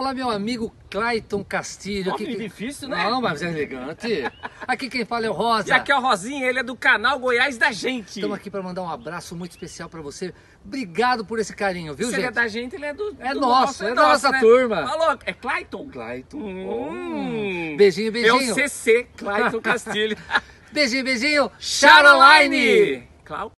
Olá, meu amigo Clayton Castilho. Nome Aqui que- difícil, né? Não, mas é elegante. Aqui quem fala é o Rosa. E aqui é o Rosinha, ele é do canal Goiás da Gente. Estamos aqui para mandar um abraço muito especial para você. Obrigado por esse carinho, viu, Se ele é da gente, ele é do. É do nosso, é, é da nossa né? turma. Falou, é Clayton? Clayton. Hum. hum. Beijinho, É o CC, Clayton Castilho. Beijinho, beijinho. Charoline. Clau.